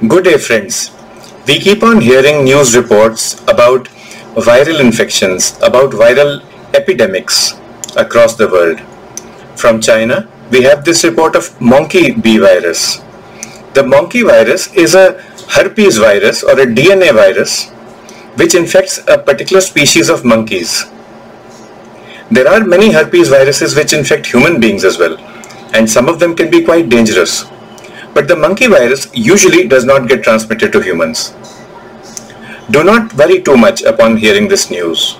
Good day friends. We keep on hearing news reports about viral infections, about viral epidemics across the world. From China, we have this report of monkey B virus. The monkey virus is a herpes virus or a DNA virus which infects a particular species of monkeys. There are many herpes viruses which infect human beings as well and some of them can be quite dangerous. But the monkey virus usually does not get transmitted to humans. Do not worry too much upon hearing this news.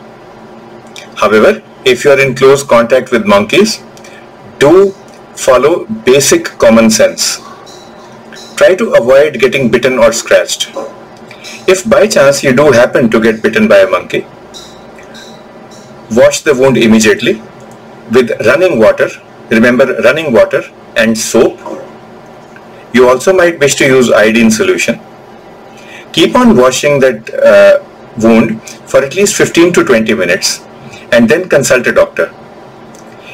However, if you are in close contact with monkeys, do follow basic common sense. Try to avoid getting bitten or scratched. If by chance you do happen to get bitten by a monkey, wash the wound immediately with running water. Remember running water and soap you also might wish to use iodine solution. Keep on washing that uh, wound for at least 15 to 20 minutes and then consult a doctor.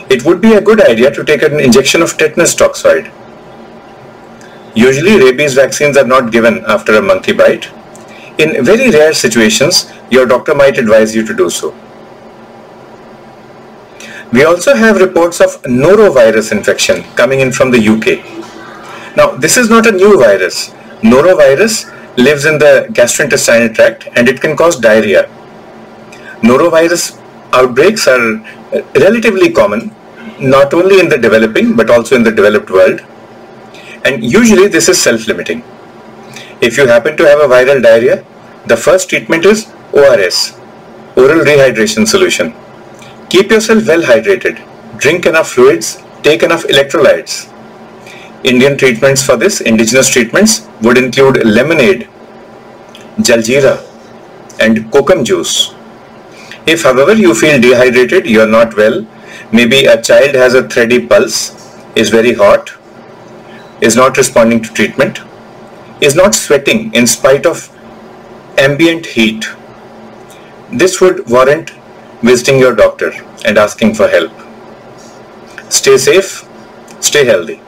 It would be a good idea to take an injection of tetanus toxoid. Usually rabies vaccines are not given after a monkey bite. In very rare situations, your doctor might advise you to do so. We also have reports of norovirus infection coming in from the UK. Now, this is not a new virus. Norovirus lives in the gastrointestinal tract and it can cause diarrhea. Norovirus outbreaks are uh, relatively common, not only in the developing but also in the developed world. And usually this is self-limiting. If you happen to have a viral diarrhea, the first treatment is ORS, oral rehydration solution. Keep yourself well hydrated. Drink enough fluids, take enough electrolytes. Indian treatments for this, indigenous treatments, would include lemonade, jaljeera and kokum juice. If however you feel dehydrated, you are not well, maybe a child has a thready pulse, is very hot, is not responding to treatment, is not sweating in spite of ambient heat, this would warrant visiting your doctor and asking for help. Stay safe, stay healthy.